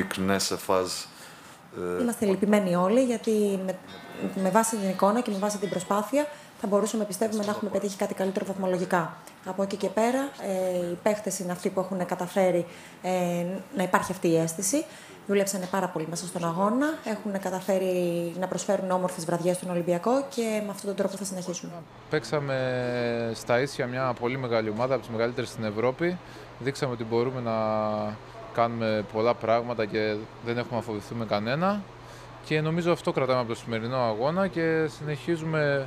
uniqueness σε φάση. Είμαστε λυπημένοι όλοι γιατί με, με βάση την εικόνα και με βάση την προσπάθεια θα μπορούσαμε πιστεύουμε να έχουμε πετύχει κάτι καλύτερο βαθμολογικά. Από εκεί και πέρα, ε, οι παίχτες είναι αυτοί που έχουν καταφέρει ε, να υπάρχει αυτή η αίσθηση. Δούλεψαν πάρα πολύ μέσα στον αγώνα. Έχουν καταφέρει να προσφέρουν όμορφες βραδιές στον Ολυμπιακό και με αυτόν τον τρόπο θα συνεχίσουμε. Παίξαμε στα ίσια μια πολύ μεγάλη ομάδα, από τις μεγαλύτερες στην Ευρώπη. Δείξαμε ότι μπορούμε να κάνουμε πολλά πράγματα και δεν έχουμε να φοβηθούμε κανένα. Και νομίζω αυτό κρατάμε από το σημερινό αγώνα και συνεχίζουμε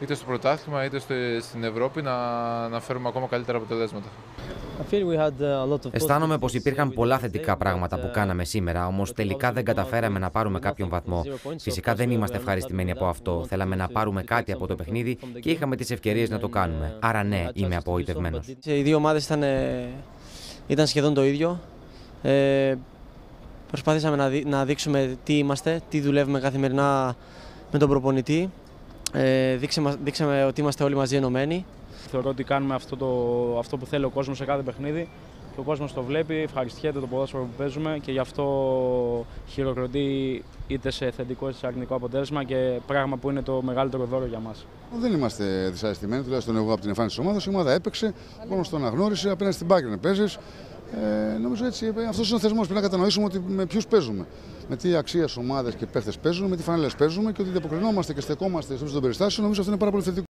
είτε στο πρωτάθλημα είτε στην Ευρώπη να, να φέρουμε ακόμα καλύτερα αποτελέσματα. Αισθάνομαι πως υπήρχαν πολλά θετικά πράγματα που κάναμε σήμερα, όμως τελικά δεν καταφέραμε να πάρουμε κάποιον βαθμό. Φυσικά δεν είμαστε ευχαριστημένοι από αυτό. Θέλαμε να πάρουμε κάτι από το παιχνίδι και είχαμε τις ευκαιρίες να το κάνουμε. Άρα, ναι, είμαι απογοητευμένο. Οι δύο ομάδες ήταν, ήταν σχεδόν το ίδιο. Ε, προσπαθήσαμε να, να δείξουμε τι είμαστε, τι δουλεύουμε καθημερινά με τον προπονητή. Ε, δείξαμε, δείξαμε ότι είμαστε όλοι μαζί ενωμένοι. Θεωρώ ότι κάνουμε αυτό, το, αυτό που θέλει ο κόσμος σε κάθε παιχνίδι. Και ο κόσμος το βλέπει, ευχαριστιέται το ποδόσφαιρο που παίζουμε και γι' αυτό χειροκροτεί είτε σε θετικό είτε σε αρνητικό αποτέλεσμα και πράγμα που είναι το μεγαλύτερο δώρο για μας. Δεν είμαστε δυσαρεστημένοι, τουλάχιστον εγώ από την εμφάνιση της ομάδας. Η ομάδα έπαιξε, ο κόσμος τον αναγνώρισε, απέναντι στην Πάγκριν παίζεις. Ε, νομίζω έτσι, αυτός είναι ο θεσμός. Πρέπει να κατανοήσουμε ότι με ποιους παίζουμε. Με τι αξίες ομάδες και παίχτες παίζουν, με τι φανέλες παίζουμε και ότι ανταποκρινόμαστε και στεκόμαστε στο των περιστάσεων. Νομίζω αυτό είναι πάρα πολύ θετικό.